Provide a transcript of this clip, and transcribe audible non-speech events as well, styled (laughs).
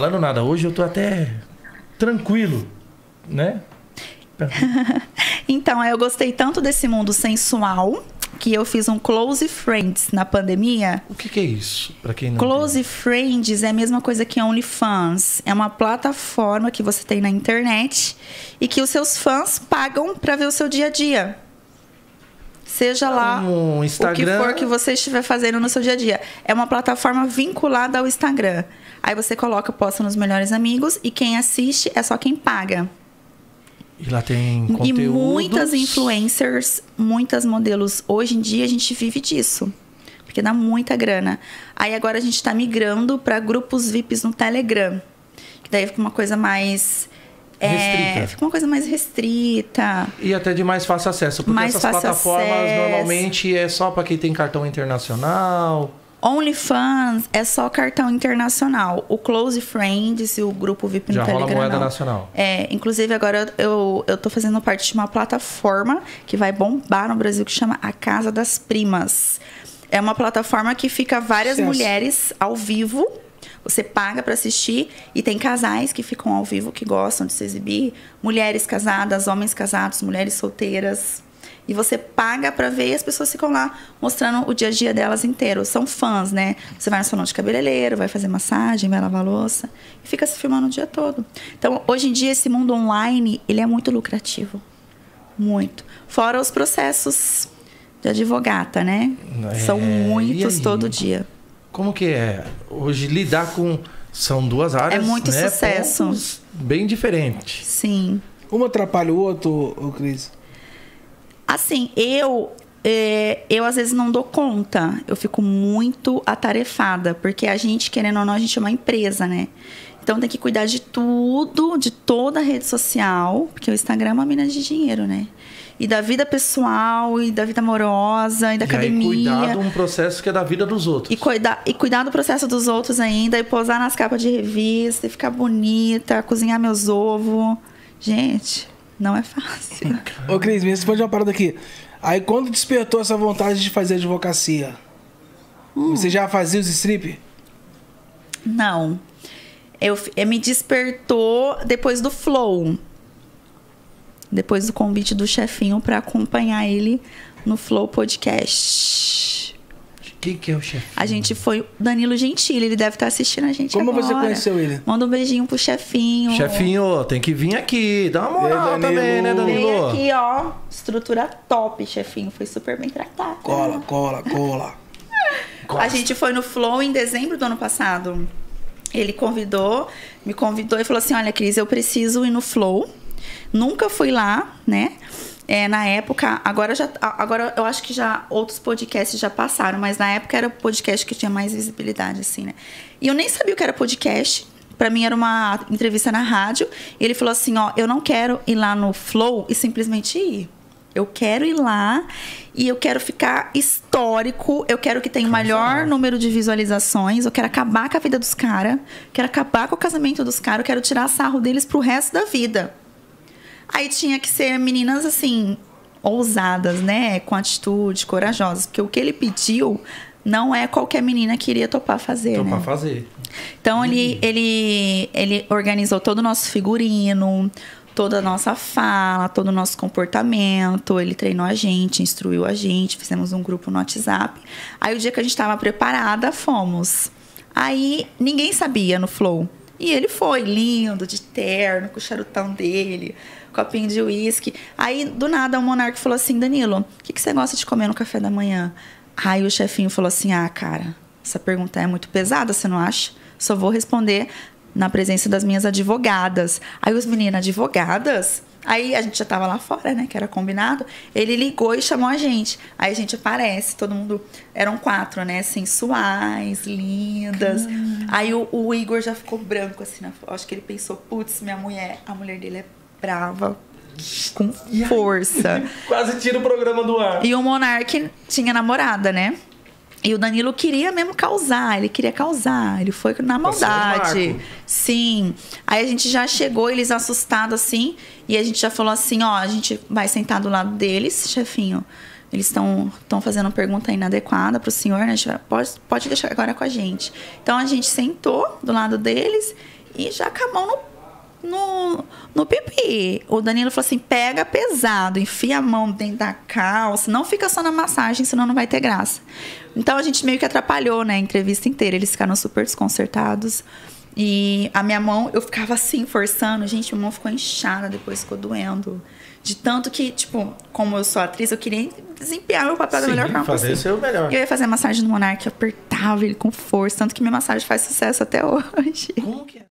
falando nada. Hoje eu tô até tranquilo, né? (laughs) então, eu gostei tanto desse mundo sensual que eu fiz um Close Friends na pandemia. O que, que é isso? Para quem não Close tem. Friends é a mesma coisa que OnlyFans. É uma plataforma que você tem na internet e que os seus fãs pagam para ver o seu dia a dia. Seja lá um Instagram. o que for que você estiver fazendo no seu dia a dia. É uma plataforma vinculada ao Instagram. Aí você coloca, posta nos melhores amigos e quem assiste é só quem paga. E lá tem conteúdos. E muitas influencers, muitas modelos. Hoje em dia a gente vive disso. Porque dá muita grana. Aí agora a gente está migrando para grupos VIPs no Telegram. Que daí fica uma coisa mais. É, fica uma coisa mais restrita. E até de mais fácil acesso. Porque mais essas plataformas acesso. normalmente é só para quem tem cartão internacional. OnlyFans é só cartão internacional. O Close Friends e o grupo VIP Já no Telegram. Já rola moeda não. nacional. É, inclusive agora eu, eu tô fazendo parte de uma plataforma que vai bombar no Brasil que chama A Casa das Primas. É uma plataforma que fica várias mulheres ao vivo. Você paga para assistir e tem casais que ficam ao vivo que gostam de se exibir, mulheres casadas, homens casados, mulheres solteiras. E você paga para ver e as pessoas ficam lá mostrando o dia a dia delas inteiro. São fãs, né? Você vai no salão de cabeleireiro, vai fazer massagem, vai lavar louça e fica se filmando o dia todo. Então, hoje em dia, esse mundo online, ele é muito lucrativo. Muito. Fora os processos de advogata, né? É, São muitos todo dia. Como que é? Hoje, lidar com... São duas áreas, É muito né? sucesso. Pontos bem diferentes. Sim. Um atrapalha o outro, Cris? Assim, eu é, eu às vezes não dou conta. Eu fico muito atarefada, porque a gente, querendo ou não, a gente é uma empresa, né? Então tem que cuidar de tudo, de toda a rede social, porque o Instagram é uma mina de dinheiro, né? E da vida pessoal, e da vida amorosa, e da e academia. E cuidar de um processo que é da vida dos outros. E cuidar, e cuidar do processo dos outros ainda, e posar nas capas de revista, e ficar bonita, cozinhar meus ovos. Gente, não é fácil. (laughs) Ô, Cris, me responde uma parada aqui. Aí, quando despertou essa vontade de fazer advocacia? Hum. Você já fazia os strip? Não. Eu, eu me despertou depois do Flow. Depois do convite do chefinho para acompanhar ele no Flow Podcast. Quem que é o chefe? A gente foi. Danilo Gentili, ele deve estar assistindo a gente Como agora. você conheceu ele? Manda um beijinho pro chefinho. Chefinho, tem que vir aqui. Dá uma moral aí, também, né, Danilo? Vem aqui, ó. Estrutura top, chefinho. Foi super bem tratado. Cola, cola, cola. a gente foi no Flow em dezembro do ano passado. Ele convidou, me convidou e falou assim: Olha, Cris, eu preciso ir no Flow. Nunca fui lá, né? É, na época, agora já, agora eu acho que já outros podcasts já passaram, mas na época era o podcast que tinha mais visibilidade, assim, né? E eu nem sabia o que era podcast. Para mim era uma entrevista na rádio. E ele falou assim: ó, eu não quero ir lá no Flow e simplesmente ir. Eu quero ir lá e eu quero ficar histórico. Eu quero que tenha o maior número de visualizações. Eu quero acabar com a vida dos caras. Quero acabar com o casamento dos caras. Eu quero tirar sarro deles pro resto da vida. Aí tinha que ser meninas assim, ousadas, né? Com atitude, corajosas. Porque o que ele pediu não é qualquer menina que iria topar fazer. Topar né? fazer. Então ele, ele, ele organizou todo o nosso figurino, toda a nossa fala, todo o nosso comportamento. Ele treinou a gente, instruiu a gente, fizemos um grupo no WhatsApp. Aí o dia que a gente estava preparada, fomos. Aí ninguém sabia no Flow. E ele foi lindo, de terno, com o charutão dele copinho de uísque. Aí, do nada, o monarca falou assim: Danilo, o que, que você gosta de comer no café da manhã? Aí o chefinho falou assim: Ah, cara, essa pergunta é muito pesada, você não acha? Só vou responder na presença das minhas advogadas. Aí os meninos, advogadas? Aí a gente já tava lá fora, né? Que era combinado. Ele ligou e chamou a gente. Aí a gente aparece, todo mundo. Eram quatro, né? Sensuais, lindas. Caramba. Aí o, o, Igor já ficou branco, assim, né? Acho que ele pensou, putz, minha mulher, a mulher dele é brava com força. (laughs) Quase tira o programa do ar. E o Monark tinha namorada, né? E o Danilo queria mesmo causar, ele queria causar, ele foi na maldade. Sim. Aí a gente já chegou, eles assustados assim, e a gente já falou assim: ó, a gente vai sentar do lado deles, chefinho. Eles estão fazendo pergunta inadequada para o senhor, né? Pode, pode deixar agora com a gente. Então a gente sentou do lado deles e já com a mão no no, no pipi. O Danilo falou assim: pega pesado, enfia a mão dentro da calça, não fica só na massagem, senão não vai ter graça. Então a gente meio que atrapalhou, né, a entrevista inteira. Eles ficaram super desconcertados. E a minha mão, eu ficava assim, forçando. Gente, minha mão ficou inchada, depois ficou doendo. De tanto que, tipo, como eu sou atriz, eu queria desempenhar meu papel Sim, da melhor forma fazer possível. Seu melhor. Eu ia fazer a massagem no Monark, eu apertava ele com força, tanto que minha massagem faz sucesso até (laughs) hoje. Como que é?